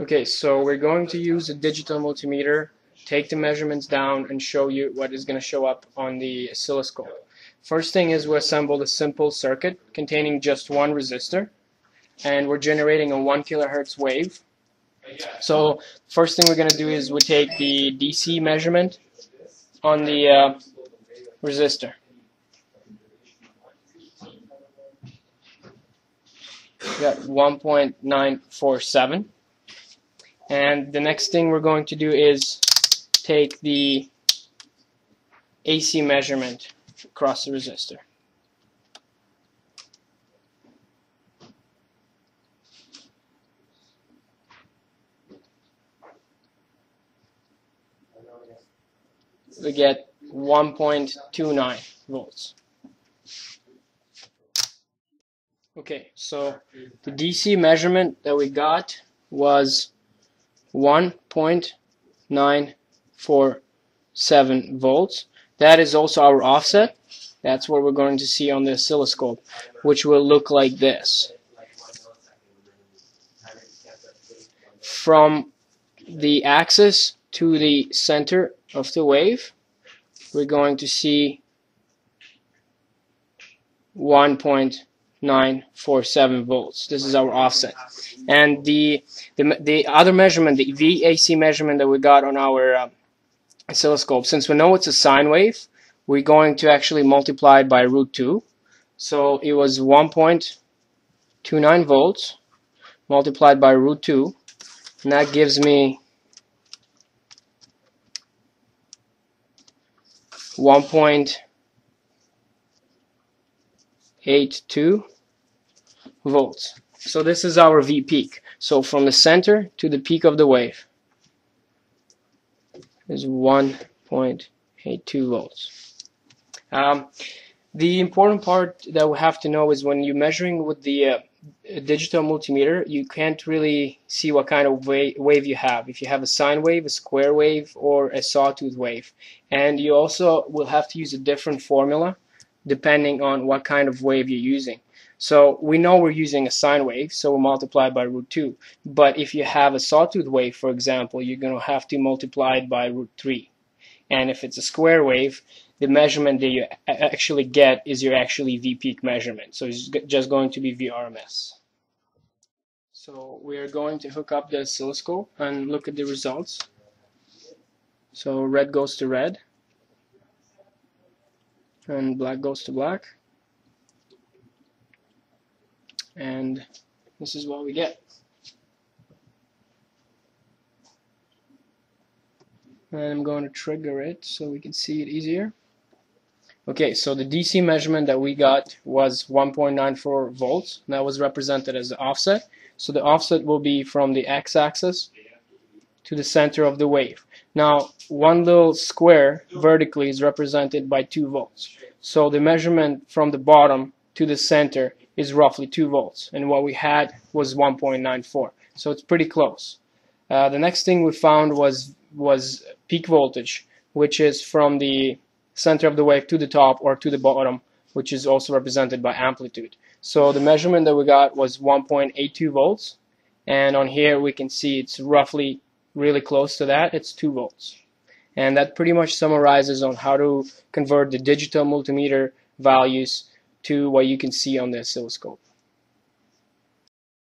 Okay, so we're going to use a digital multimeter, take the measurements down, and show you what is going to show up on the oscilloscope. First thing is we assembled a simple circuit containing just one resistor, and we're generating a 1 kilohertz wave. So first thing we're going to do is we take the DC measurement on the uh, resistor. We got 1.947. And the next thing we're going to do is take the AC measurement across the resistor. We get 1.29 volts. Okay, so the DC measurement that we got was 1.947 volts. That is also our offset. That's what we're going to see on the oscilloscope, which will look like this. From the axis to the center of the wave, we're going to see 1.947 947 volts. This is our offset. And the, the, the other measurement, the VAC measurement that we got on our uh, oscilloscope, since we know it's a sine wave, we're going to actually multiply it by root 2. So it was 1.29 volts multiplied by root 2. And that gives me 1.82 volts. So this is our V peak. So from the center to the peak of the wave is 1.82 volts. Um, the important part that we have to know is when you're measuring with the uh, digital multimeter, you can't really see what kind of wa wave you have. If you have a sine wave, a square wave, or a sawtooth wave. And you also will have to use a different formula depending on what kind of wave you're using. So we know we're using a sine wave, so we multiply by root 2. But if you have a sawtooth wave, for example, you're going to have to multiply it by root 3. And if it's a square wave, the measurement that you actually get is your actually V peak measurement. So it's just going to be VRMS. So we are going to hook up the oscilloscope and look at the results. So red goes to red and black goes to black and this is what we get. And I'm going to trigger it so we can see it easier. Okay, so the DC measurement that we got was 1.94 volts. That was represented as the offset. So the offset will be from the x-axis to the center of the wave. Now, one little square vertically is represented by 2 volts. So the measurement from the bottom to the center is roughly 2 volts and what we had was 1.94 so it's pretty close. Uh, the next thing we found was was peak voltage which is from the center of the wave to the top or to the bottom which is also represented by amplitude. So the measurement that we got was 1.82 volts and on here we can see it's roughly really close to that it's 2 volts and that pretty much summarizes on how to convert the digital multimeter values to what you can see on the oscilloscope.